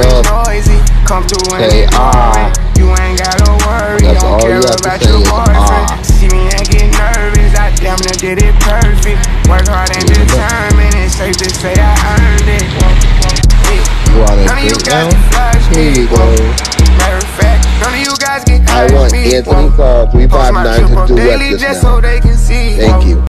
up. Come through and Say ah. You ain't gotta worry. That's don't all care you have to say is ah. See me and get nervous. I damn near did it perfect. Work hard and Yeah. determined. It's safe to say I earned it. You wanna None of you guys now? can flash Here me. you go. Matter of fact, none of you guys can I want. Anthony Paul 359 to up duet this now. so they can see. Thank you.